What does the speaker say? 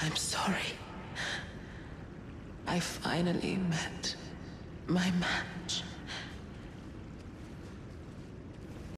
I'm sorry. I finally met my match.